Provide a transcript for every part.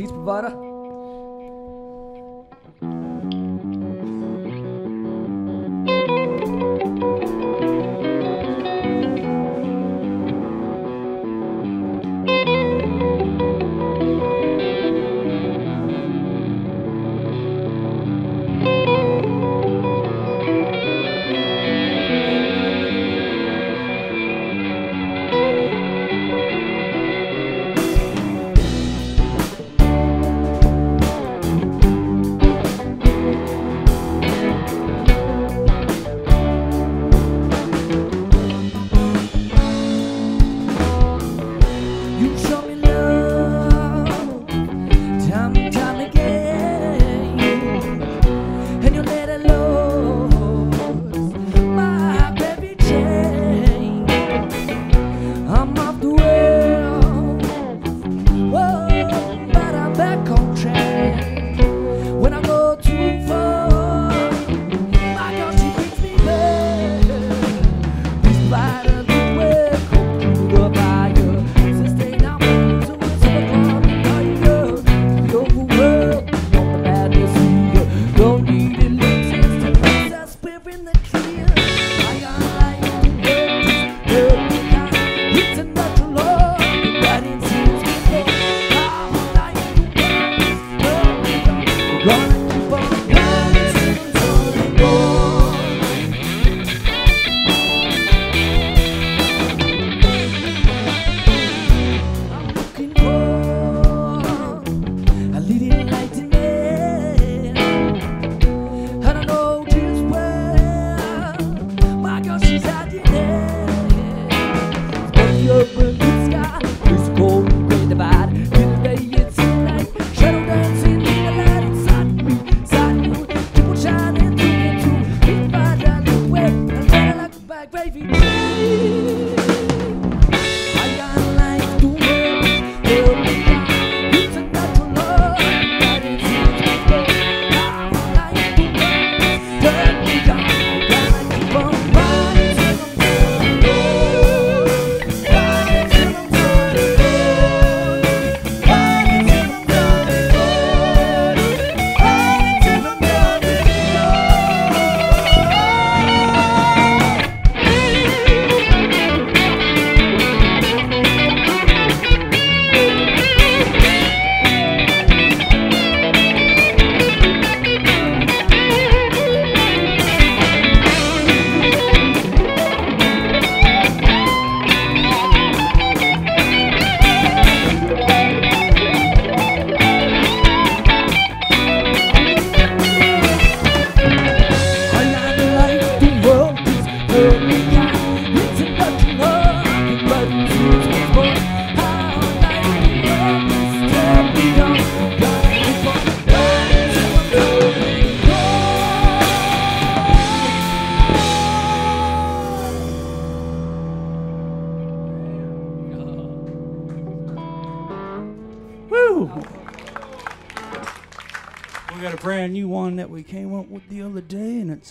Peace, provider.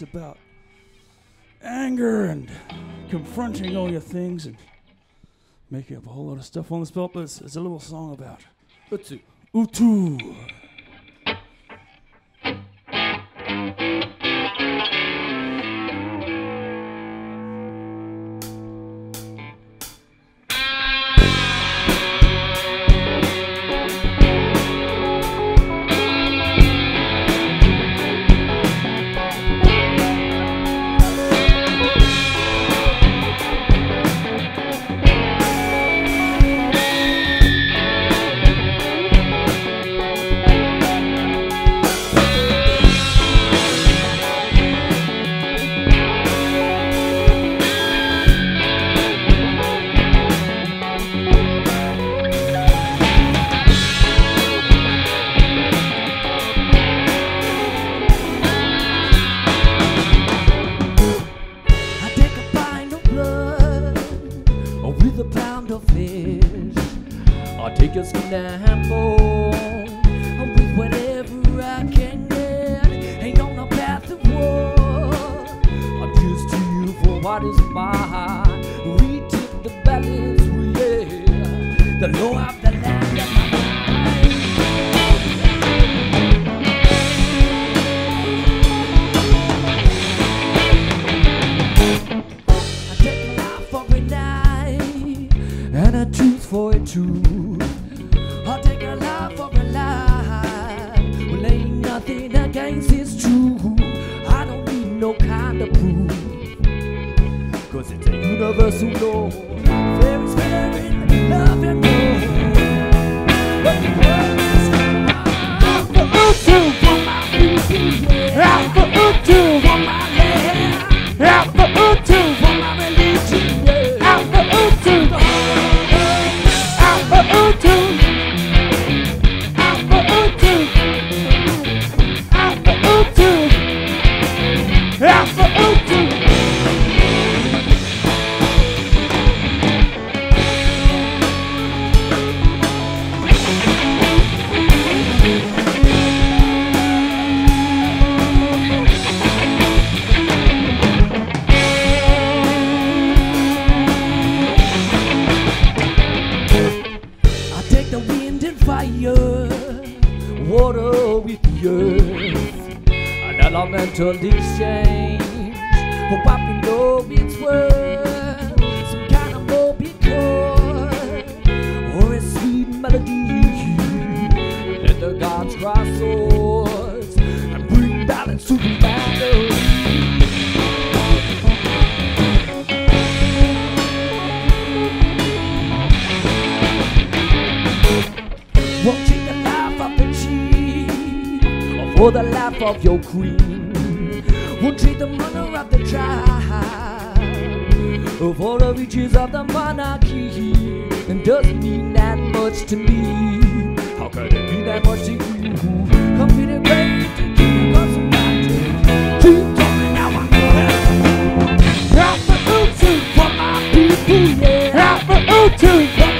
it's about anger and confronting all your things and making up a whole lot of stuff on the spot, but it's, it's a little song about Utu. Utu. heart is mine. We took the balance, oh yeah, the law of the land. and a tooth for a tooth. Elemental exchange. Hope I can know it's worth some kind of morbid chord or a sweet melody. Let the gods cry swords and bring balance to the battle. Won't take the life of the chief or for the life of your queen. Won't trade the honor of the tribe or for the riches of the monarchy. And doesn't mean that much to me. How could it mean that much to you? Come be the to keep you cause keep talking now Out for my people, yeah. Out for.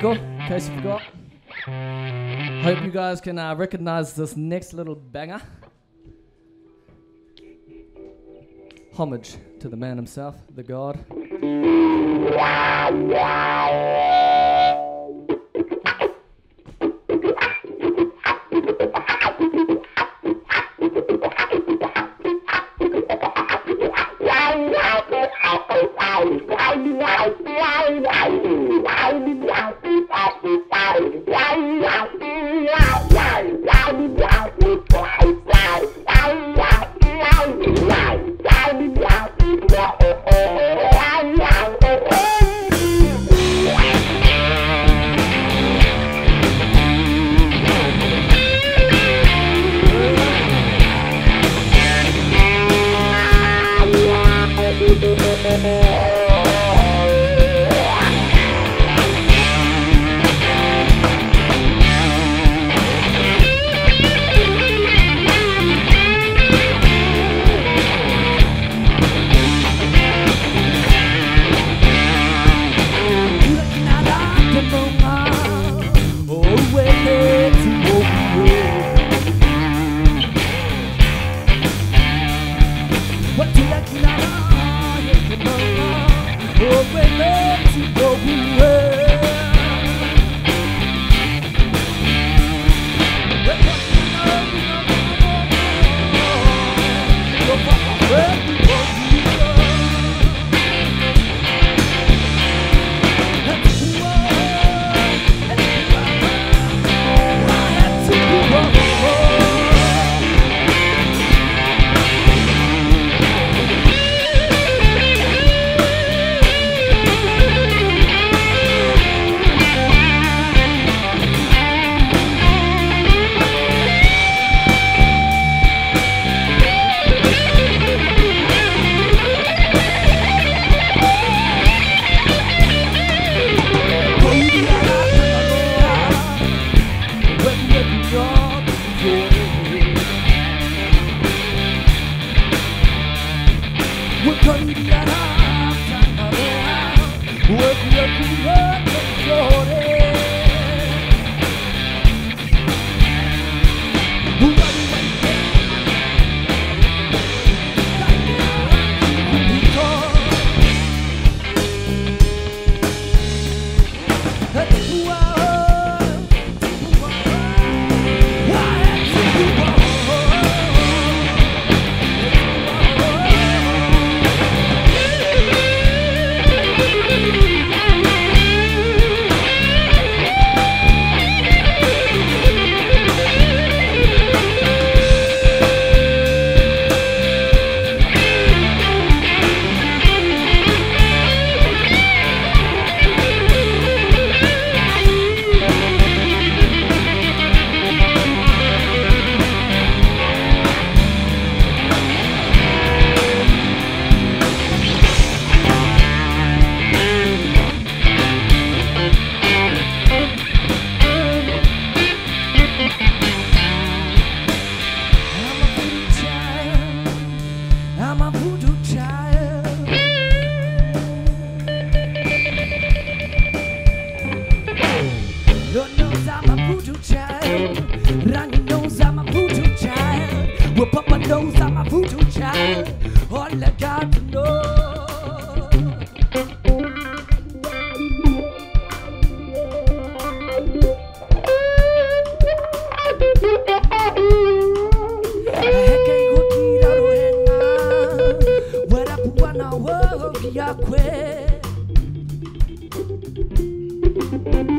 Kiko, in case you forgot. Hope you guys can uh, recognize this next little banger. Homage to the man himself, the god. Heke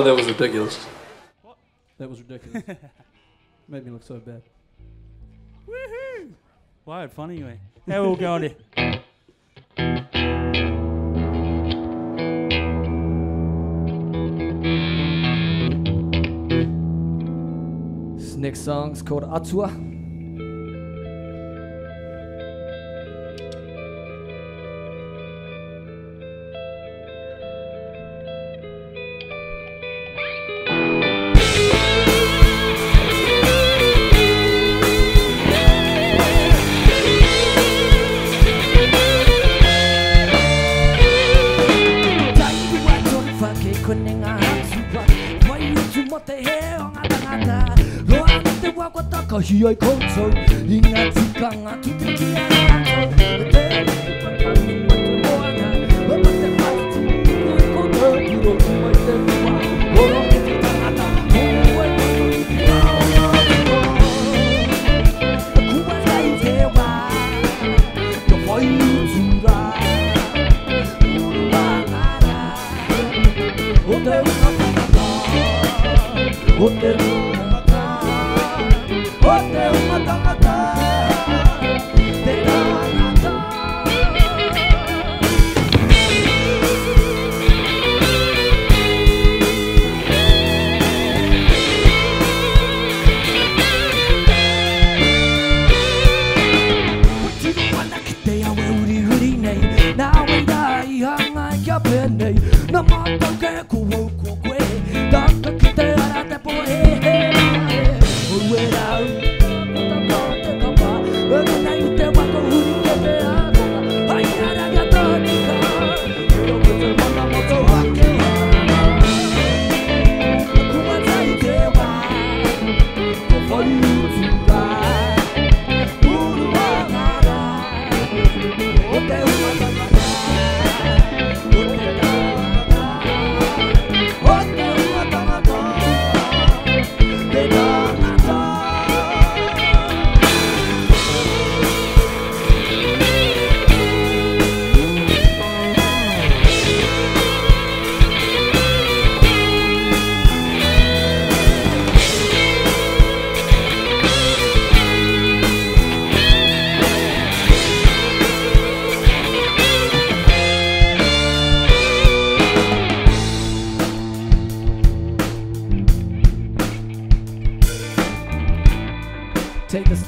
Uh, Carter, that was ridiculous. That was ridiculous. Made me look so bad. Woohoo! Well, I had fun anyway. How we all going there? This next song's called Atua. 去愛抗拒，以壓制強壓天天只愛犯罪。Hotel.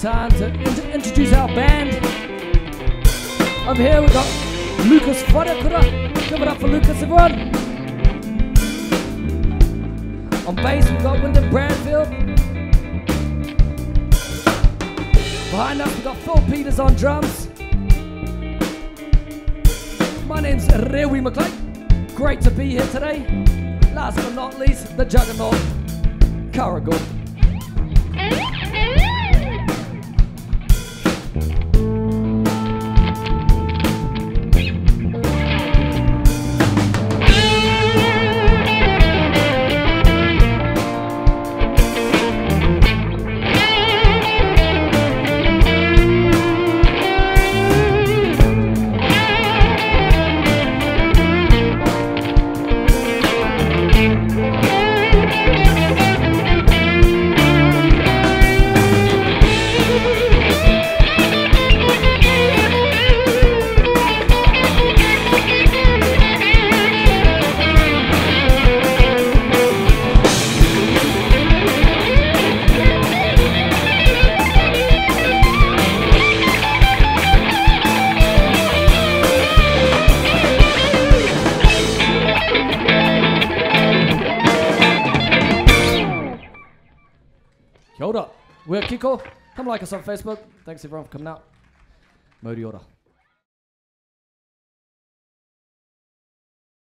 Time to int- introduce our band. Over here we've got Lucas Wharekure. Give it up for Lucas, everyone. On bass we've got Wyndham Bradfield. Behind us we've got Phil Peters on drums. My name's Rewi McLay. Great to be here today. Last but not least, the juggernaut, Caragor. Like us on Facebook. Thanks everyone for coming out. Mauri ora.